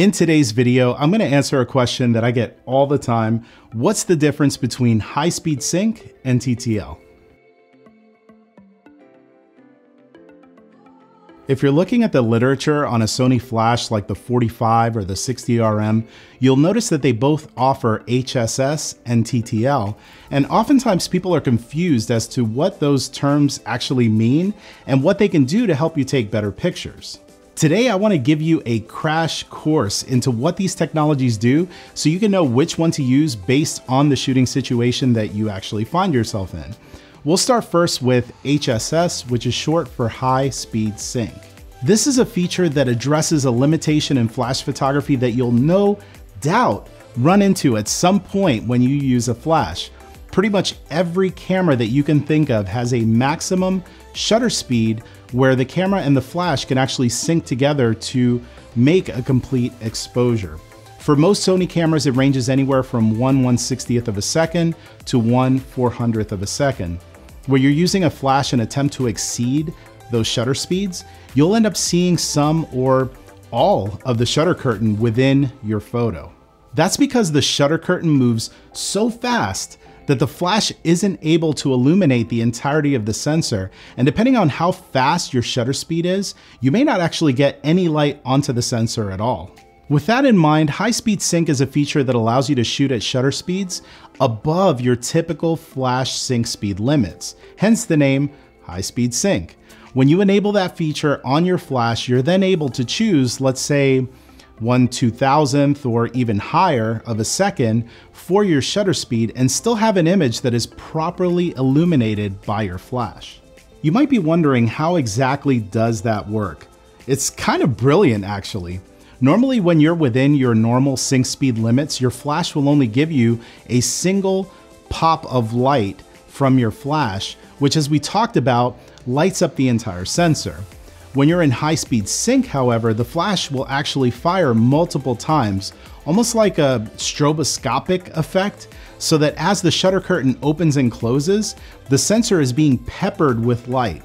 In today's video, I'm gonna answer a question that I get all the time. What's the difference between high-speed sync and TTL? If you're looking at the literature on a Sony flash like the 45 or the 60RM, you'll notice that they both offer HSS and TTL, and oftentimes people are confused as to what those terms actually mean and what they can do to help you take better pictures. Today, I wanna give you a crash course into what these technologies do so you can know which one to use based on the shooting situation that you actually find yourself in. We'll start first with HSS, which is short for high speed sync. This is a feature that addresses a limitation in flash photography that you'll no doubt run into at some point when you use a flash. Pretty much every camera that you can think of has a maximum shutter speed where the camera and the flash can actually sync together to make a complete exposure. For most Sony cameras, it ranges anywhere from 1 160th of a second to 1 400th of a second. Where you're using a flash and attempt to exceed those shutter speeds, you'll end up seeing some or all of the shutter curtain within your photo. That's because the shutter curtain moves so fast that the flash isn't able to illuminate the entirety of the sensor, and depending on how fast your shutter speed is, you may not actually get any light onto the sensor at all. With that in mind, high speed sync is a feature that allows you to shoot at shutter speeds above your typical flash sync speed limits, hence the name high speed sync. When you enable that feature on your flash, you're then able to choose, let's say, 1 2000th or even higher of a second for your shutter speed and still have an image that is properly illuminated by your flash. You might be wondering how exactly does that work? It's kind of brilliant actually. Normally when you're within your normal sync speed limits, your flash will only give you a single pop of light from your flash, which as we talked about, lights up the entire sensor. When you're in high speed sync, however, the flash will actually fire multiple times, almost like a stroboscopic effect, so that as the shutter curtain opens and closes, the sensor is being peppered with light.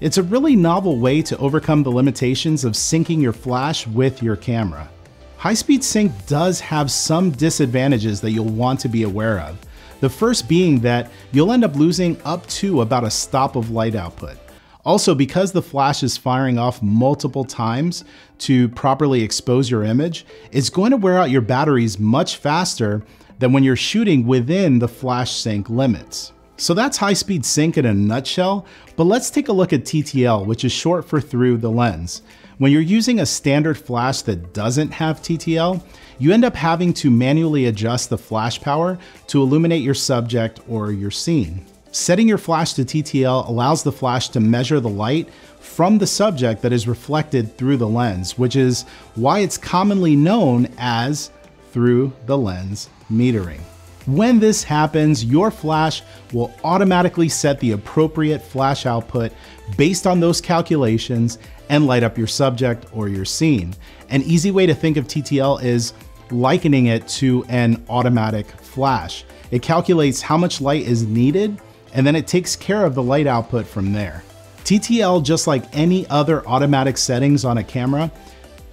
It's a really novel way to overcome the limitations of syncing your flash with your camera. High-speed sync does have some disadvantages that you'll want to be aware of. The first being that you'll end up losing up to about a stop of light output. Also, because the flash is firing off multiple times to properly expose your image, it's going to wear out your batteries much faster than when you're shooting within the flash sync limits. So that's high speed sync in a nutshell, but let's take a look at TTL, which is short for through the lens. When you're using a standard flash that doesn't have TTL, you end up having to manually adjust the flash power to illuminate your subject or your scene. Setting your flash to TTL allows the flash to measure the light from the subject that is reflected through the lens, which is why it's commonly known as through the lens metering. When this happens, your flash will automatically set the appropriate flash output based on those calculations and light up your subject or your scene. An easy way to think of TTL is likening it to an automatic flash. It calculates how much light is needed and then it takes care of the light output from there. TTL, just like any other automatic settings on a camera,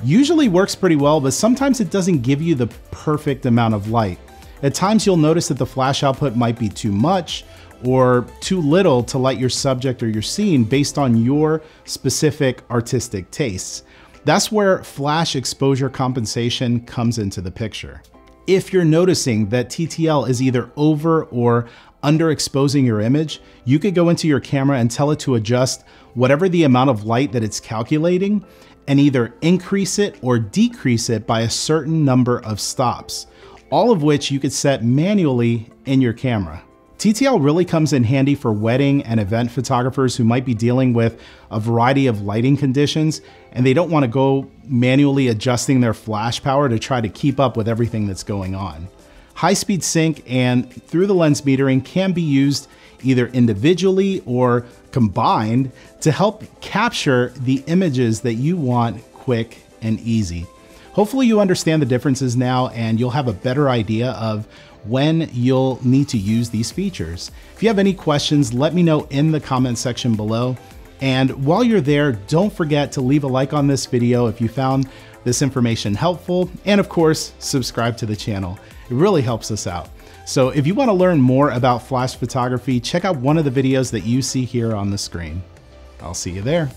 usually works pretty well, but sometimes it doesn't give you the perfect amount of light. At times you'll notice that the flash output might be too much or too little to light your subject or your scene based on your specific artistic tastes. That's where flash exposure compensation comes into the picture. If you're noticing that TTL is either over or underexposing your image, you could go into your camera and tell it to adjust whatever the amount of light that it's calculating and either increase it or decrease it by a certain number of stops, all of which you could set manually in your camera. TTL really comes in handy for wedding and event photographers who might be dealing with a variety of lighting conditions and they don't want to go manually adjusting their flash power to try to keep up with everything that's going on. High-speed sync and through the lens metering can be used either individually or combined to help capture the images that you want quick and easy. Hopefully you understand the differences now and you'll have a better idea of when you'll need to use these features. If you have any questions, let me know in the comment section below. And while you're there, don't forget to leave a like on this video if you found this information helpful, and of course, subscribe to the channel. It really helps us out. So if you want to learn more about flash photography, check out one of the videos that you see here on the screen. I'll see you there.